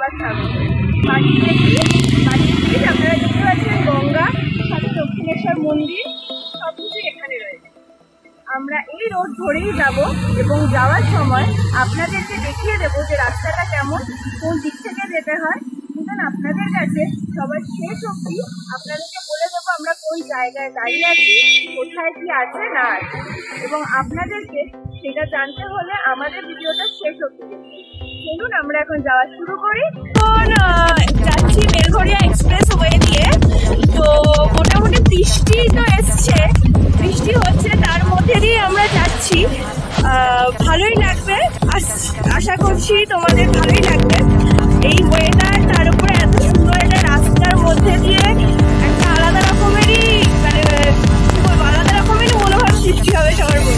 আবার থাকব বাড়ি দেখি বাড়ির ব্রিজ আপনারা দেখতে পাচ্ছেন গঙ্গা, সাথে দক্ষিণেশ্বর মন্দির সব কিছু এখানে রয়েছে। আমরা এই রোড ধরেই যাব এবং যাওয়ার সময় আপনাদেরকে দেখিয়ে দেবো যে রাস্তাটা কেমন, কোন দিক থেকে যেতে হয়। আপনাদের কাছে সবার শেষ অবধি আপনাদেরকে বলে দেবো আমরা কোন জায়গায় দাঁড়িয়ে আছি, কোথায় কি আছে না আছে। এবং আপনাদেরকে সেটা জানতে হলে আমাদের ভিডিওটা শেষ অবধি দেখুন। চলুন, আমরা এখন যাওয়া শুরু করি। যাচ্ছি বেলঘরিয়া এক্সপ্রেস ওয়ে দিয়ে। তো মোটামুটি বৃষ্টি তো এসছে। বৃষ্টি হচ্ছে, তার মধ্যে দিয়ে আমরা যাচ্ছি। ভালোই লাগবে। আশা করছি তোমাদের ভালোই লাগবে। এই ওয়েদার তার মধ্যে দিয়ে একটা আলাদা রকমেরই মানে বলব আলাদা রকমেরই মনোভাব সৃষ্টি হবে সবার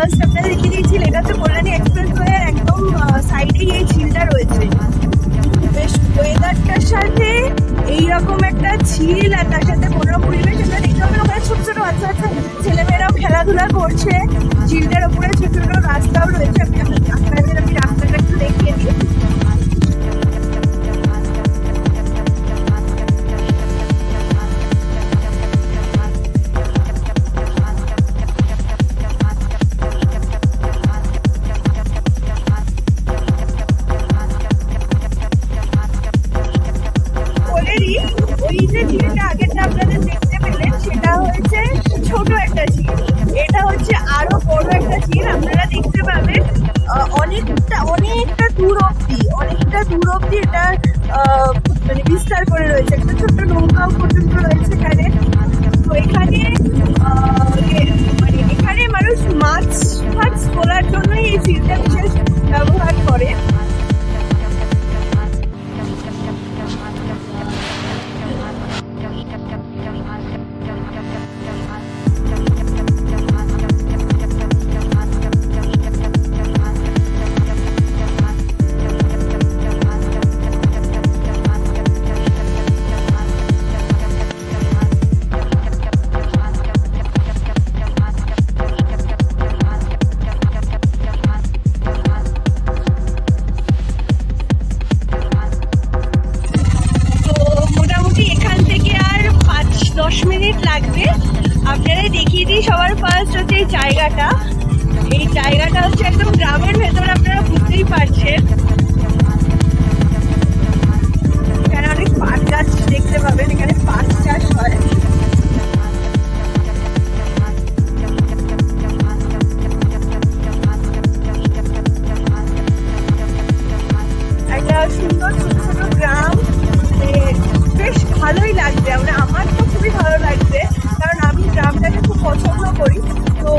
ফার্স্ট আপনারা দেখে দিয়েছি এটা তো কল্যাণী এক্সপ্রেস ওয়ের একদম সাইডেই এই ঝিলটা রয়েছে। বেশ ওয়েদারটার সাথে এইরকম একটা ঝিল আর তার সাথে কোনো পরিবেশ আমরা দেখতে পাবেন ওখানে ছোট ছোট বাচ্চা বাচ্চা, ছেলেমেয়েরাও খেলাধুলা করছে। ঝিলটার ওপরে ছোট ছোট রাস্তাও রয়েছে, আমি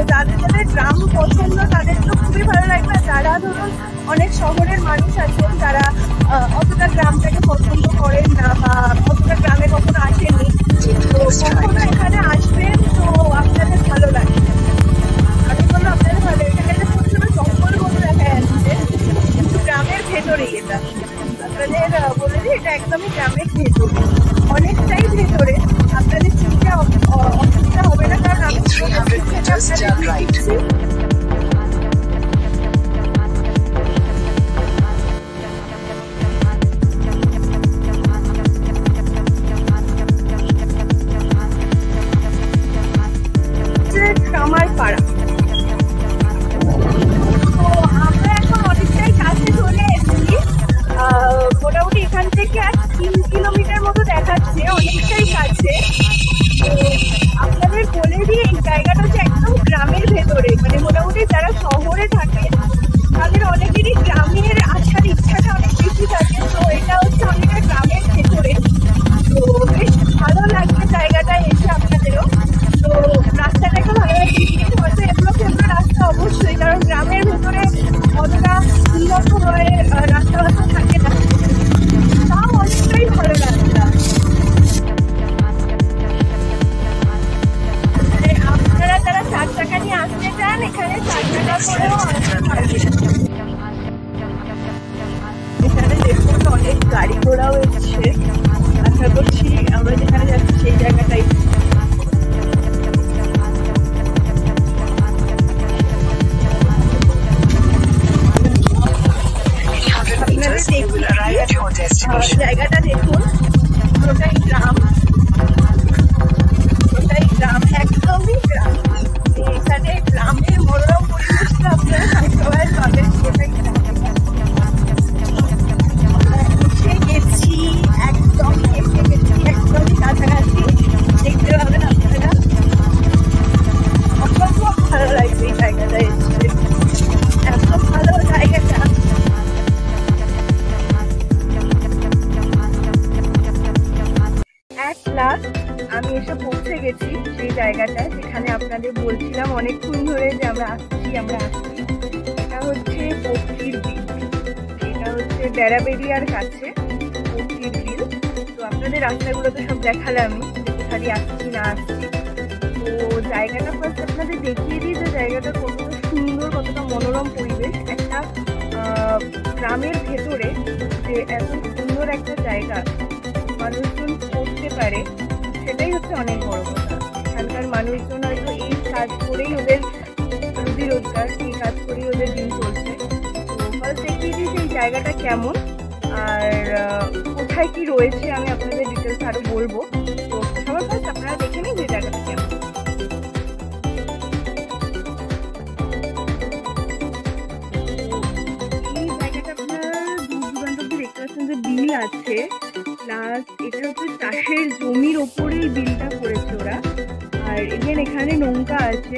যাদের যাদের গ্রাম পছন্দ, তাদের তো খুবই ভালো লাগবে। যারা ধরুন অনেক শহরের মানুষ আছেন যারা অতটা গ্রামটাকে পছন্দ করেন না বা অতটা গ্রামে কখনো আসেননি, তো কখনো এখানে আসবেন, তো আপনাদের ভালো লাগবে। আমি বলব, আপনাদের ভালো এখানে একটা ছোট ছোট জঙ্গল মতো দেখা যাচ্ছে। কিন্তু গ্রামের ভেতরেই এটা। আপনাদের বলে এটা একদমই গ্রামের ভেতরে। অনেকটাই ভেতরে। আপনাদের চিনতে 300 meters, turn right. বেড়াবেড়িয়ার কাছে তো আপনাদের রাস্তাগুলো তো সব দেখালামই যে খালি আসছি, না আসছি। তো জায়গাটা ফার্স্ট আপনাদের দেখিয়ে দিই যে জায়গাটা কতটা সুন্দর, কতটা মনোরম পরিবেশ। একটা গ্রামের ভেতরে যে এত সুন্দর একটা জায়গা, মানুষজন করতে পারে, সেটাই হচ্ছে অনেক বড় কথা। এখানকার মানুষজন হয়তো এই কাজ করেই ওদের রুজি রোজগার এই কাজ করেই ওদের দিন চলছে। তো ফার্স্ট দেখিয়ে দিই সেই জায়গাটা কেমন। আর কোথায় কি রয়েছে আমি আপনাদের ডিটেলস আরও বলব। তো সবার ফার্স্ট আপনারা দেখে নিন যে জায়গাটা কেমন। আছে প্লাস এটা হচ্ছে চাষের জমির ওপরেই বিলটা করেছে ওরা। আর ইভেন এখানে নৌকা আছে,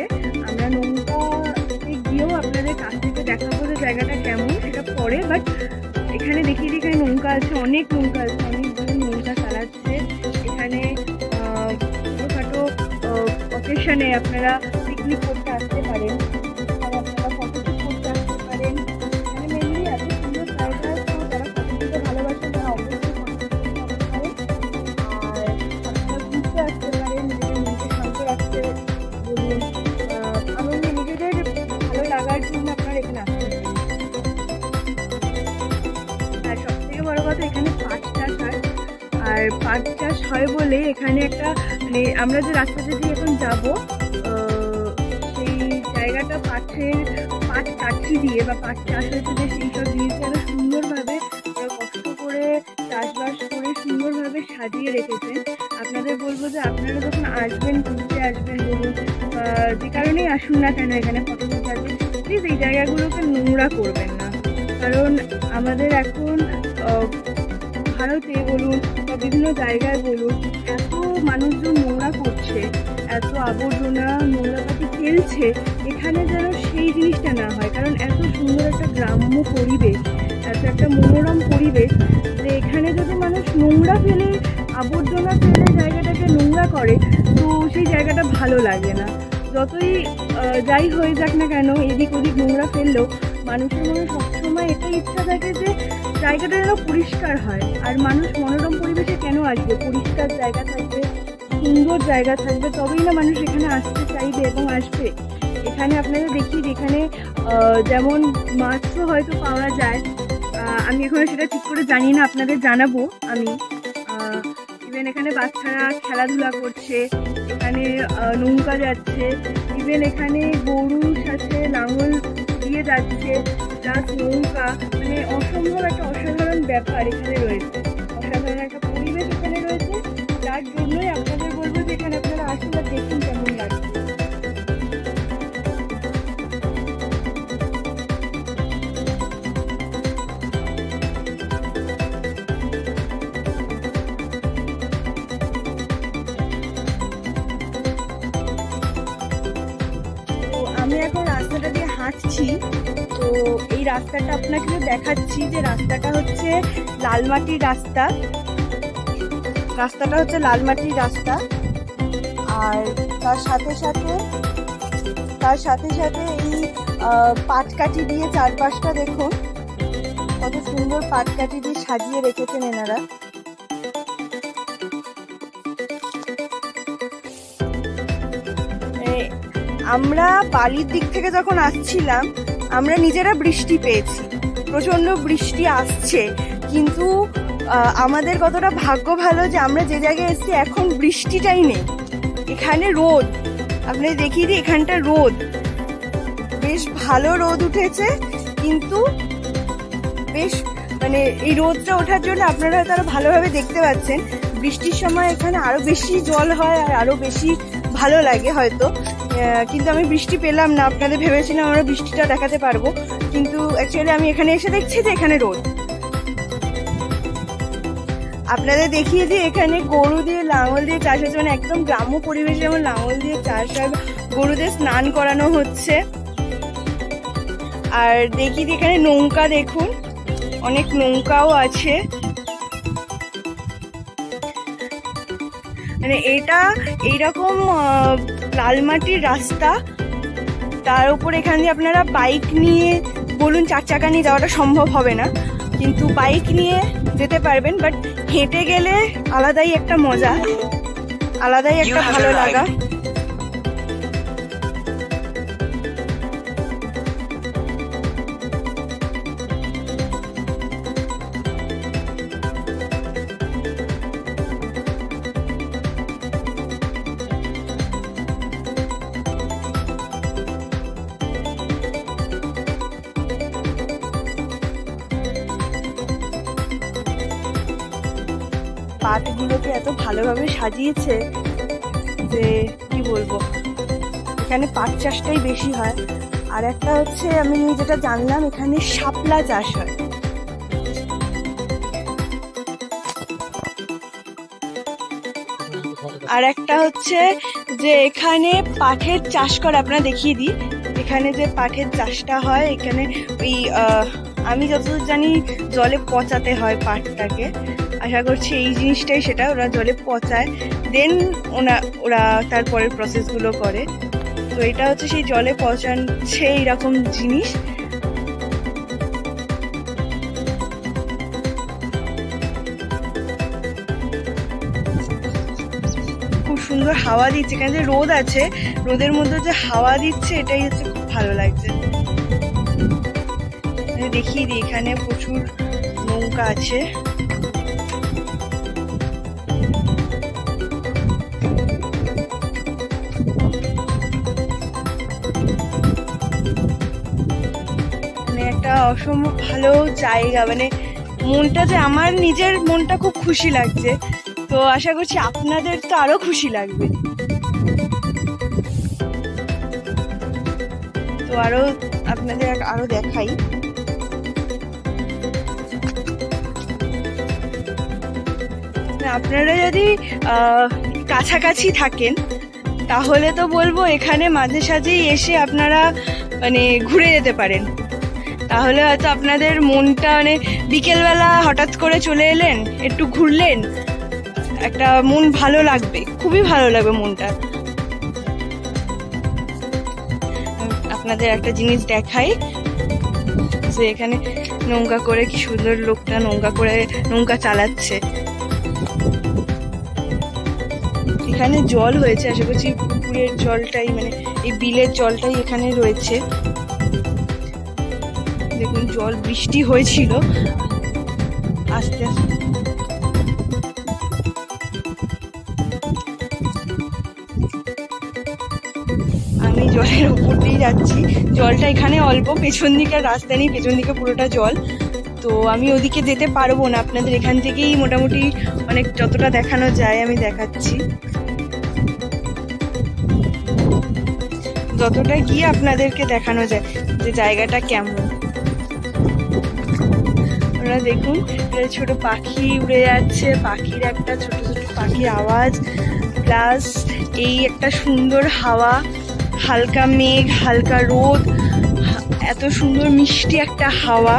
আমরা নৌকাতে গিয়েও আপনাদের কাছ থেকে দেখাবো যে জায়গাটা কেমন, সেটা পরে বাট এখানে দেখিয়ে দিই এখানে নৌকা আছে, অনেক নৌকা আছে অনেকগুলো নৌকা চালাচ্ছে। এখানে ছোটোখাটো অকেশনে আপনারা পিকনিক করতে আসতে পারেন। হয় বলে এখানে একটা মানে আমরা যে রাস্তাতে দিয়ে এখন যাব সেই জায়গাটা পাটের পাট কাঠি দিয়ে বা পাট চাষ হয়েছে যে সেই সব জিনিস যেন সুন্দরভাবে কষ্ট করে চাষবাস করে সুন্দরভাবে সাজিয়ে রেখেছেন। আপনাদের বলব যে আপনারা যখন আসবেন, ঘুরতে আসবেন, বলুন যে কারণেই আসুন না কেন এখানে ফটো তুলতে আসবেন প্লিজ এই জায়গাগুলোকে নোংরা করবেন না। কারণ আমাদের এখন ভারতে বলুন বা বিভিন্ন জায়গায় বলুন, এত মানুষজন নোংরা করছে, এত আবর্জনা নোংরাপাতি ফেলছে, এখানে যেন সেই জিনিসটা না হয়। কারণ এত সুন্দর একটা গ্রাম্য পরিবেশ, এত একটা মনোরম পরিবেশ যে এখানে যদি মানুষ নোংরা ফেলে, আবর্জনা ফেলে জায়গাটাকে নোংরা করে, তো সেই জায়গাটা ভালো লাগে না। যতই যাই হয়ে যাক না কেন, এদিক ওদিক নোংরা ফেললেও মানুষের মনে সবসময় এটাই ইচ্ছা থাকে যে জায়গাটা যেন পরিষ্কার হয়। আর মানুষ মনোরম পরিবেশে কেন আসবে? পরিষ্কার জায়গা থাকবে, সুন্দর জায়গা থাকবে, তবেই না মানুষ এখানে আসতে চাইবে এবং আসবে। এখানে আপনাদের দেখি যেখানে যেমন মাছও হয়তো পাওয়া যায়। আমি এখনও সেটা ঠিক করে জানি না, আপনাদের জানাব আমি। ইভেন এখানে বাচ্চারা খেলাধুলা করছে, এখানে নৌকা যাচ্ছে ইভেন এখানে গরুর সাথে লাঙল দিয়ে যাচ্ছে প্লাস নৌকা মানে ব্যাপার এখানে রয়েছে। অসাধারণ একটা পরিবেশ এখানে রয়েছে। যার জন্যই আপনাদের বলব যে এখানে আপনারা আসুন আর দেখুন কেমন লাগছে। আমি এখন রাস্তাটা দিয়ে হাঁটছি। এই রাস্তাটা আপনাকে দেখাচ্ছি যে রাস্তাটা হচ্ছে লালমাটির রাস্তা। রাস্তাটা হচ্ছে লালমাটির রাস্তা। আর তার সাথে সাথে, তার সাথে সাথে এই পাটকাঠি দিয়ে চারপাশটা দেখুন। কত সুন্দর পাটকাঠি দিয়ে সাজিয়ে রেখেছেন এনারা। আমরা বালির দিক থেকে যখন আসছিলাম আমরা নিজেরা বৃষ্টি পেয়েছি। প্রচণ্ড বৃষ্টি আসছে, কিন্তু আমাদের কতটা ভাগ্য ভালো যে আমরা যে জায়গায় এসেছি, এখন বৃষ্টিটাই নেই। এখানে রোদ। আপনি দেখিয়ে দিই, এখানটা রোদ। বেশ ভালো রোদ উঠেছে, কিন্তু বেশ মানে এই রোদটা ওঠার জন্য আপনারা হয়তো আরও ভালোভাবে দেখতে পাচ্ছেন। বৃষ্টির সময় এখানে আরও বেশি জল হয় আর আরও বেশি ভালো লাগে হয়তো। কিন্তু আমি বৃষ্টি পেলাম না। আপনাদের ভেবেছিলাম আমরা বৃষ্টিটা দেখাতে পারব। কিন্তু অ্যাকচুয়ালি আমি এখানে এসে দেখছি যে এখানে রোদ। আপনাদের দেখিয়ে যে এখানে গরু দিয়ে লাঙল দিয়ে চাষ হচ্ছে। মানে একদম গ্রাম্য পরিবেশে যেমন লাঙল দিয়ে চাষ হয়, গরুদের স্নান করানো হচ্ছে। আর দেখি দিই এখানে নৌকা দেখুন, অনেক নৌকাও আছে। মানে এটা এইরকম লাল মাটির রাস্তা। তার উপর এখান দিয়ে আপনারা বাইক নিয়ে বলুন চার চাকা নিয়ে যাওয়াটা সম্ভব হবে না। কিন্তু বাইক নিয়ে যেতে পারবেন বাট হেঁটে গেলে আলাদাই একটা মজা আলাদাই একটা ভালো লাগা। এত ভালোভাবে সাজিয়েছে যে কি বলব? এখানে পাট চাষটাই বেশি হয়। আর একটা হচ্ছে, আমি যেটা জানলাম, এখানে শাপলা চাষ হয়। আর একটা হচ্ছে যে এখানে পাঠের চাষ করে, আপনারা দেখিয়ে দিই। এখানে যে পাঠের চাষটা হয়, এখানে ওই আমি যতদূর জানি, জলে পচাতে হয় পাটটাকে। আশা করছি এই জিনিসটাই সেটা ওরা জলে পচায়। দেন ওনা, ওরা তারপরের প্রসেসগুলো করে। তো এটা হচ্ছে সেই জলে পচাচ্ছে এইরকম জিনিস। খুব সুন্দর হাওয়া দিচ্ছে। এখানে যে রোদ আছে, রোদের মধ্যে যে হাওয়া দিচ্ছে, এটাই হচ্ছে খুব ভালো লাগছে। দেখি এখানে প্রচুর নৌকা আছে। অসম্ভব ভালো জায়গা মানে মনটা যে আমার নিজের মনটা খুব খুশি লাগছে। তো আশা করছি আপনাদের তো আরও খুশি লাগবে। তো আরও আপনাদের এক- আরও দেখাই। আপনারা যদি কাছাকাছি থাকেন, তাহলে তো বলব এখানে মাঝে সাঝেই এসে আপনারা মানে ঘুরে যেতে পারেন। তাহলে হয়তো আপনাদের মনটা মানে বিকেলবেলা হঠাৎ করে চলে এলেন, একটু ঘুরলেন, একটা মন ভালো লাগবে, খুবই ভালো লাগবে মনটা। আপনাদের একটা জিনিস দেখাই, যে এখানে নৌকা করে কি সুন্দর লোকটা নৌকা করে নৌকা চালাচ্ছে। এখানে জল হয়েছে, আশা করছি পুকুরের জলটাই মানে এই বিলের জলটাই এখানে রয়েছে। দেখুন, জল, বৃষ্টি হয়েছিল। আস্তে আস্তে। আমি জলের উপর দিয়ে যাচ্ছি। জলটা এখানে অল্প, পেছন দিকে রাস্তা নেই, পেছন দিকে পুরোটা জল। তো আমি ওদিকে যেতে পারব না। আপনাদের এখান থেকেই মোটামুটি অনেক যতটা দেখানো যায়, আমি দেখাচ্ছি। যতটা গিয়ে আপনাদেরকে দেখানো যায় যে জায়গাটা কেমন। ওরা দেখুন ছোট পাখি উড়ে যাচ্ছে, পাখির একটা ছোট ছোট পাখির আওয়াজ প্লাস এই একটা সুন্দর হাওয়া, হালকা মেঘ, হালকা রোদ এত সুন্দর মিষ্টি একটা হাওয়া।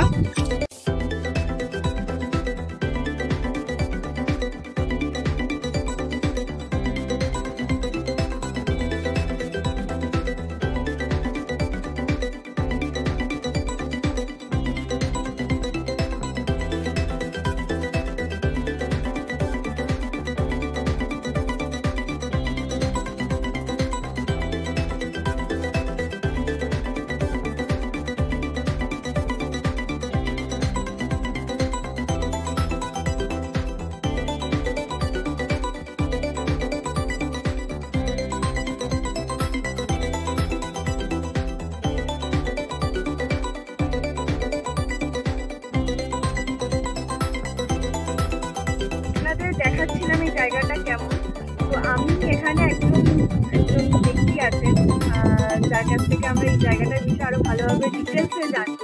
আমরা এই জায়গাটার বিষয়ে আরও ভালোভাবে ডিটেলসে জানব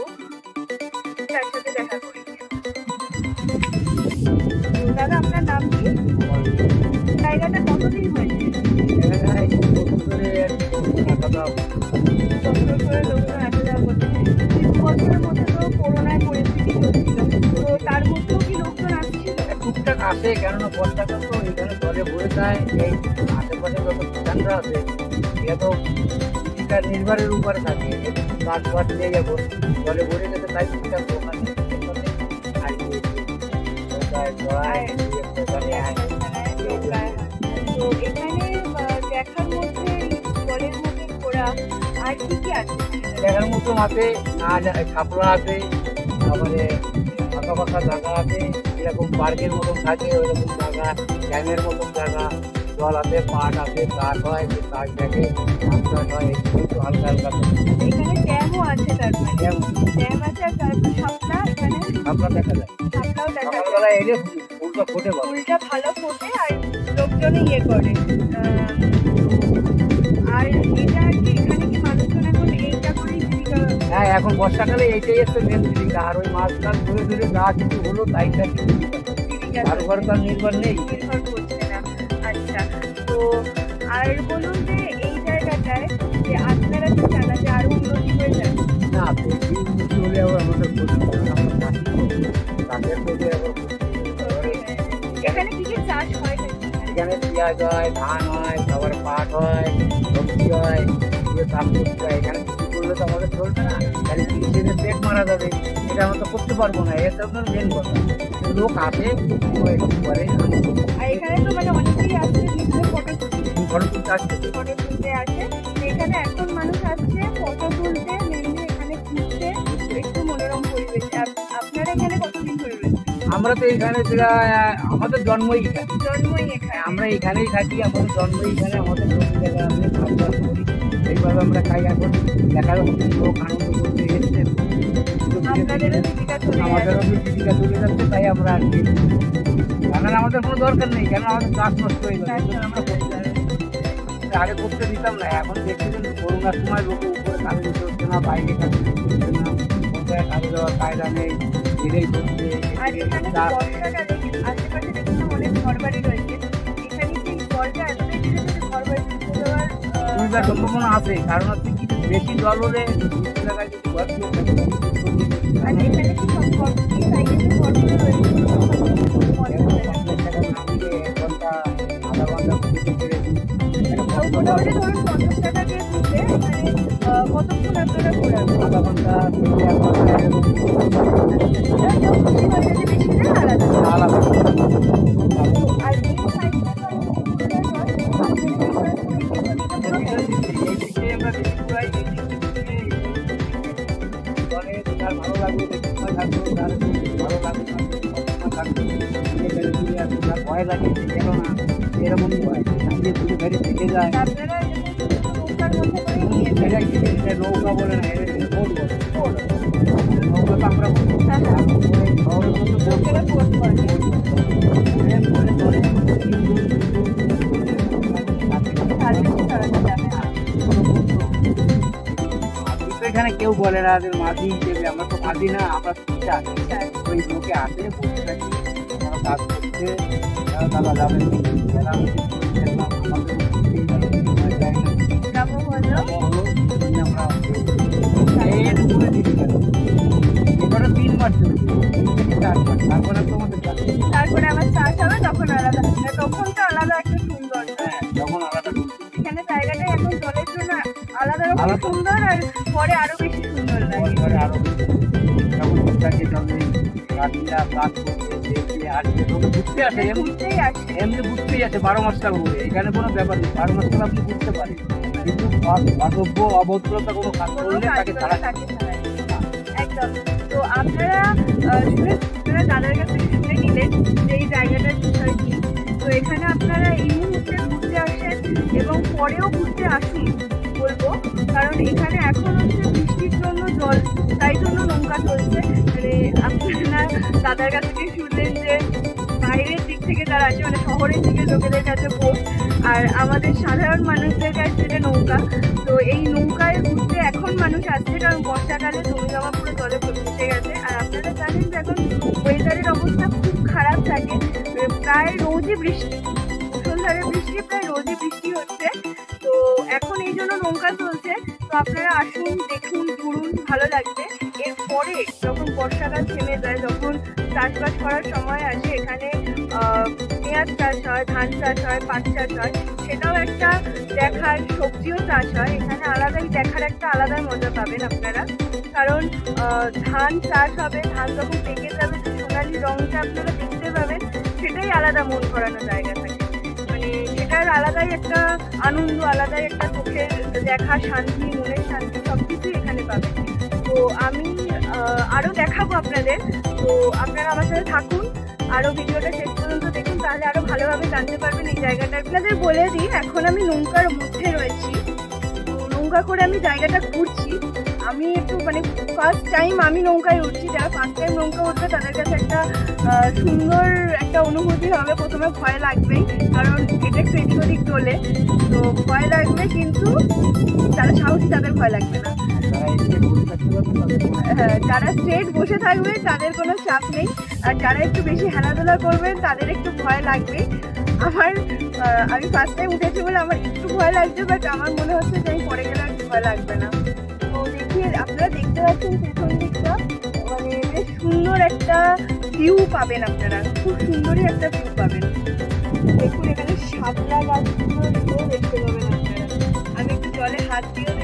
তার দেখা করি। দাদা, আপনার নাম কি? জায়গাটা কতদিন হয়েছে? আসা, কেননা বর্ষাকাল তো এখানে জলে ভরে যায়। এই আশেপাশে যত কিষানরা আছে, এরা তো কৃষিকার নির্ভরের উপরে থাকে। গাছ বাছ নিয়ে যাব। জলে ভরে গেছে তাই টুকটাক ওখানে আর কি নৌকায় চড়ায়, ওখানে আয়। তো এখানে আহ, দেখার মধ্যে এই জলের মধ্যে ঘোরা আর কি কি আছে দেখার মতো আছে আর খাপড়া আছে তারপরে ফাঁকা ফাঁকা জায়গা আছে এরকম পার্কের মতন থাকে ওইরকম জায়গা ড্যামের মতন জায়গা জল আছে পাট আছে কাঠ হয় যে কাঠ দেখে ধান চাষ হয় একটু হালকা হালকা এখানে ড্যামও আছে তার মানে। ড্যাম ড্যাম আছে আর তারপর সাপলা এখানে দেখা যায়। সাপলাও দেখা যায়। সকালবেলা এলে ফুলটা ফোটে বলে। ফুলটা ভালো ফোটে আর লোকজন ইয়ে করে। আর এটা কি এখানে কি মানুষজন এখন এইটা করেই জীবিকা হ্যাঁ এখন বর্ষাকালে এইটাই হচ্ছে মেন জীবিকা। আর ওই মাছ টাছ ধরে ধরে যা কিছু হলো তাইটা কিছু জীবিকা কারও ঘরে তো আর নির্ভর নেই। নির্ভর করছে না। আচ্ছা তো আর বলুন যে এই জায়গাটায় যে আপনারা কি চান যে আরও উন্নতি হয়ে যায়। না বেশি উন্নতি হলে আবার আমাদের ক্ষতি হবে। আমরা চাষি করি, চাষের প্রতি আবার এখানে কি কি চাষ হয়? এখানে পেঁয়াজ হয় ধান হয় তারপরে পাট হয় সবজি হয় চাষ হয় এখানে কিছু করলে তো আমাদের চলবে না। তাহলে কৃষিদের পেট মারা যাবে এটা আমরা তো করতে পারব না এটা মেন কথা। লোক আসে করে আর এখানে তো মানে অনেকেই আসছে ফটো ফটো তুলতে আসছে ফটো তুলতে আসে আমরা তো এখানে আমাদের জন্মই এখানে। জন্মই এখানে। আমরা এখানেই থাকি আমাদের জন্ম এখানে আমাদের এইভাবে আমরা খাই এখন। দেখা যাচ্ছে লোক আনন্দ করতে এসছে। যাচ্ছে আমাদেরও জীবিকা চলে যাচ্ছে তাই আমরা আর কি কেননা আমাদের কোনো দরকার নেই কেন আমাদের চাষ নষ্ট হয়ে করতে না। আগে করতে দিতাম না এখন দেখছি যে করোনার সময় লোকে উপরে কাজে দিতে হচ্ছে না বাইরে কাজে দিতে হচ্ছে না কোথায় কাজে দেওয়ার কায়দা নেই। এটাই করছে আর এখানে তো বর্ষাকালে আশেপাশে দেখুন অনেক ঘরবাড়ি রয়েছে। এখানে কি জলটা এতটাই বেড়ে যাবে ঘরবাড়ি ডুবে যাওয়ার আহ, সুবিধার সম্ভাবনা আছে কারণ হচ্ছে কি বেশি জল হলে আধা ঘণ্টা পঞ্চাশ টাকা দিয়ে কতক্ষণ আপনারা ঘোরাবেন আধা ঘণ্টা থেকে এরকম। ঘুরে ঘুরে ভয় লাগে সে গেল না, হয়। সামনে ঘুরে ফিরে থেকে যায়। এটা নৌকা বলে না, এটা বোট বলে। নৌকা তো আমরা বলি। এখানে কেউ বলে না যে মাঝি হিসেবে আমরা তো মাঝি না আমরা টিচার ওই লোকে আসে বসে থাকি কাজ করছে তারা দাদা যাবেন চাষবাস তারপরে তারপরে আবার চাষ হবে তখন আলাদা। মানে তখন তো আলাদা একটা সুন্দর। হ্যাঁ তখন আলাদা এখানে জায়গাটা এখন জলের জন্য আলাদা রকম সুন্দর আর পরে আরও বেশি সুন্দর লাগে। পরে আরও তখন আসে এমনি আসে বারো মাস ঘুরে এখানে কোনো ব্যাপার নেই। বারো মাস কাল আপনি ঘুরতে পারেন। কিন্তু অভদ্রতা কোনো কাজ করলে তাকে করে তারা আপনারা শুনে আপনারা দাদার কাছে শুনে নিলেন যে এই জায়গাটার বিষয় কি। তো এখানে আপনারা এই মুহূর্তে ঘুরতে আসেন এবং পরেও ঘুরতে আসুন, বলব। কারণ এখানে এখন হচ্ছে বৃষ্টির জন্য জল, তাই জন্য নৌকা চলছে। মানে আপনারা দাদার কাছ থেকে শুনলেন যে বাইরের দিক থেকে যারা আছে মানে শহরের দিকে লোকেদের কাছে বোট আর আমাদের সাধারণ মানুষদের কাছে এটা নৌকা, তো এই নৌকায় ঘুরতে এখন মানুষ আসছে কারণ বর্ষাকালে জমি জমা পুরো জলে ভেসে গেছে। আর আপনারা জানেন যে এখন ওয়েদারের অবস্থা খুব খারাপ থাকে। প্রায় রোজই বৃষ্টি মুসলধারে বৃষ্টি, প্রায় রোজই বৃষ্টি হচ্ছে। তো এখন এই জন্য নৌকা চলছে। তো আপনারা আসুন, দেখুন, ঘুরুন, ভালো লাগবে। এরপরে যখন বর্ষাকাল থেমে যায়, যখন চাষবাস করার সময় আসে, এখানে পেঁয়াজ চাষ হয় ধান চাষ হয় পাট চাষ হয় সেটাও একটা দেখার সবজিও চাষ হয়। এখানে আলাদাই দেখার একটা আলাদা মজা পাবেন আপনারা। কারণ ধান চাষ হবে ধান যখন পেকে যাবে সোনালি রঙটা আপনারা দেখতে পাবেন সেটাই আলাদা মন করানো জায়গা থাকে। মানে সেটার আলাদাই একটা আনন্দ আলাদাই একটা চোখের দেখা শান্তি মনের শান্তি সব কিছুই এখানে পাবেন। তো আমি আহ, আরও দেখাবো আপনাদের। তো আপনারা আমার সাথে থাকুন। আরও ভিডিওটা শেষ পর্যন্ত দেখুন, তাহলে আরও ভালোভাবে জানতে পারবেন এই জায়গাটা। আপনাদের বলে দিই, এখন আমি নৌকার মধ্যে রয়েছি। নৌকা করে আমি জায়গাটা ঘুরছি। আমি একটু মানে ফার্স্ট টাইম আমি নৌকায় উঠছি যারা ফার্স্ট টাইম নৌকা উঠবে তাদের কাছে একটা সুন্দর একটা অনুভূতি হবে। প্রথমে ভয় লাগবেই কারণ এটা একটু এদিক ওদিক তোলে তো ভয় লাগবে কিন্তু যারা সাহসী তাদের ভয় লাগবে না। তারা হ্যাঁ, যারা স্ট্রেট বসে থাকবে তাদের কোনো চাপ নেই। আর যারা একটু বেশি হেলাধুলা করবেন তাদের একটু ভয় লাগবে। আমার আমি ফার্স্ট টাইম উঠেছি বলে আমার একটু ভয় লাগছে বাট আমার মনে হচ্ছে যে আমি পরে গেলে ভয় লাগবে না। আপনারা দেখতে পাচ্ছেন পেছন দিকটা। মানে বেশ সুন্দর একটা ভিউ পাবেন আপনারা। খুব সুন্দরই একটা ভিউ পাবেন। দেখুন, এখানে শাপলা গাছগুলো দেখতে পাবেন আপনারা। আমি একটু জলে হাত দিয়েও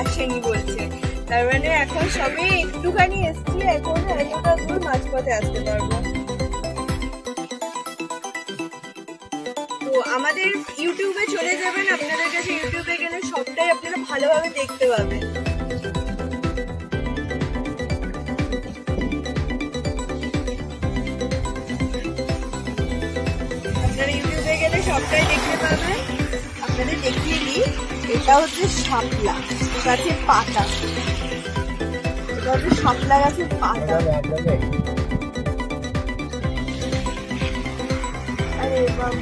আসেনি বলছে। তার মানে এখন সবই একটুখানি এসছি, এখন এতটা দূর মাঝপথে আসতে পারব। তো আমাদের ইউটিউবে চলে যাবেন, আপনাদের কাছে ইউটিউবে গেলে সবটাই আপনারা ভালোভাবে দেখতে পাবেন। এটা হচ্ছে শাপলা গাছের পাতা। এটা হচ্ছে শাপলা গাছের পাতা। আরে বাবা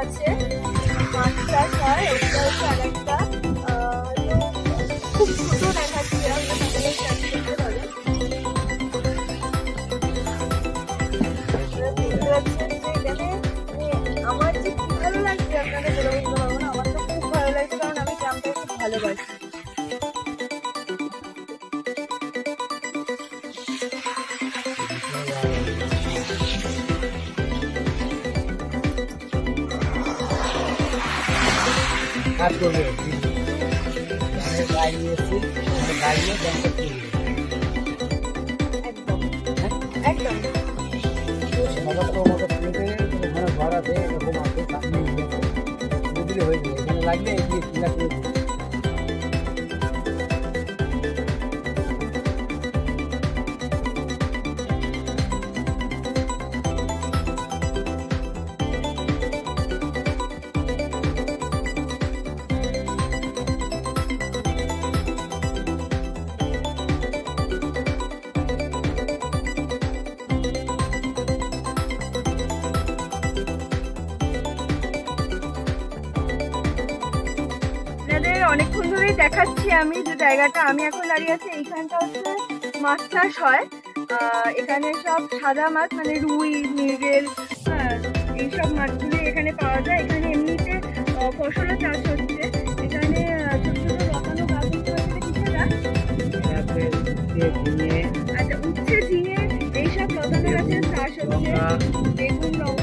আছে। মাছ চাষ হয়, ওটা হচ্ছে আমি দাঁড়িয়ে ব্যাংকে একদম। ঘর আছে এরকম আছে সামনে হয়ে যায় এখানে লাগলে এগিয়ে চিন্তা জায়গাটা আমি এখন দাঁড়িয়ে আছি এইখানটা হচ্ছে মাছ চাষ হয়। এখানে সব সাদা মাছ মানে রুই মৃগেল হ্যাঁ এইসব মাছগুলি এখানে পাওয়া যায়। এখানে এমনিতে ফসলও চাষ হচ্ছে। এখানে ছোট ছোট গাছগুলো গাছ? ঘুমিয়ে আচ্ছা উচ্ছে ঝিঙে এইসব লতানো গাছের চাষ হচ্ছে। বেগুন লঙ্কা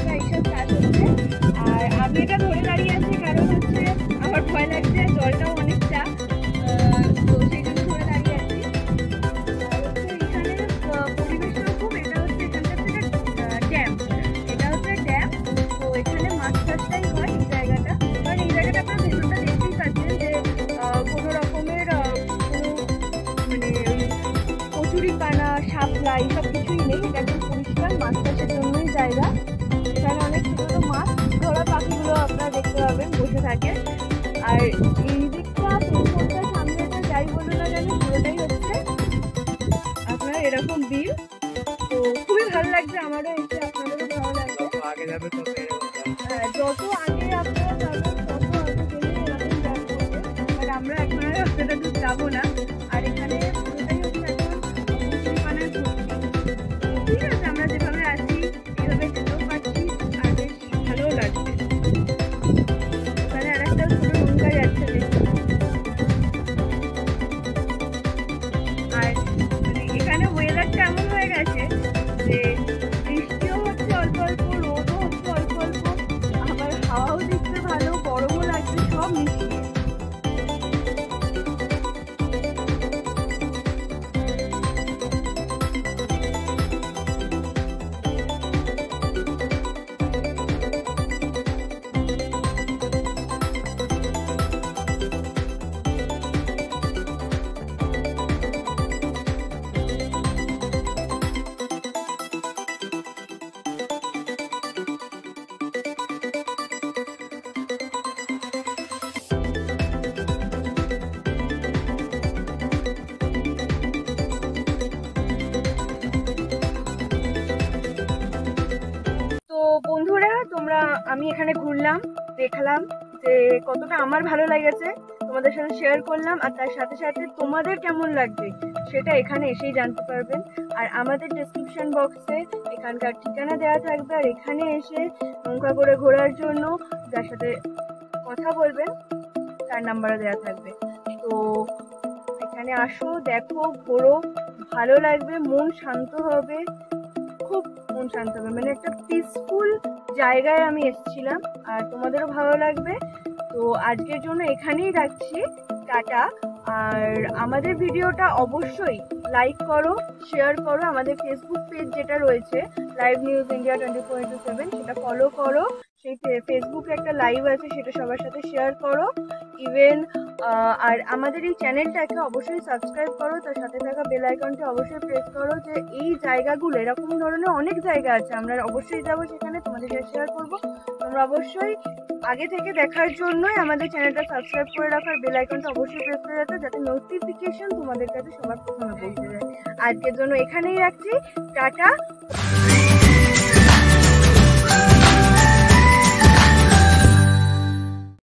আমার ভালো লেগেছে, তোমাদের সাথে শেয়ার করলাম আর তার সাথে সাথে তোমাদের কেমন লাগবে সেটা এখানে এসেই জানতে পারবেন। আর আমাদের ডেসক্রিপশন বক্সে এখানকার ঠিকানা দেওয়া থাকবে আর এখানে এসে নৌকা করে ঘোরার জন্য যার সাথে কথা বলবেন, তার নাম্বারও দেওয়া থাকবে। তো এখানে আসো, দেখো, ঘোরো, ভালো লাগবে, মন শান্ত হবে, খুব মন শান্ত হবে। মানে একটা পিসফুল জায়গায় আমি এসেছিলাম আর তোমাদেরও ভালো লাগবে। তো আজকের জন্য এখানেই রাখছি। টাটা। আর আমাদের ভিডিওটা অবশ্যই লাইক করো শেয়ার করো। আমাদের ফেসবুক পেজ যেটা রয়েছে live news India twenty four into seven সেটা ফলো করো। সেই ফেসবুকে একটা লাইভ আছে, সেটা সবার সাথে শেয়ার করো। ইভেন আর আমাদের এই চ্যানেলটাকে অবশ্যই সাবস্ক্রাইব করো, তার সাথে থাকা বেল আইকনটি অবশ্যই প্রেস করো যে এই জায়গাগুলো, এরকম ধরনের অনেক জায়গা আছে, আমরা অবশ্যই যাব সেখানে, তোমাদের সাথে শেয়ার করব। তোমরা অবশ্যই আগে থেকে দেখার জন্যই আমাদের চ্যানেলটা সাবস্ক্রাইব করে রাখার বেল আইকনটা অবশ্যই প্রেস করে রাখো, যাতে নোটিফিকেশন তোমাদের কাছে সবার প্রথমে পৌঁছে যায়। আজকের জন্য এখানেই রাখছি, টাটা।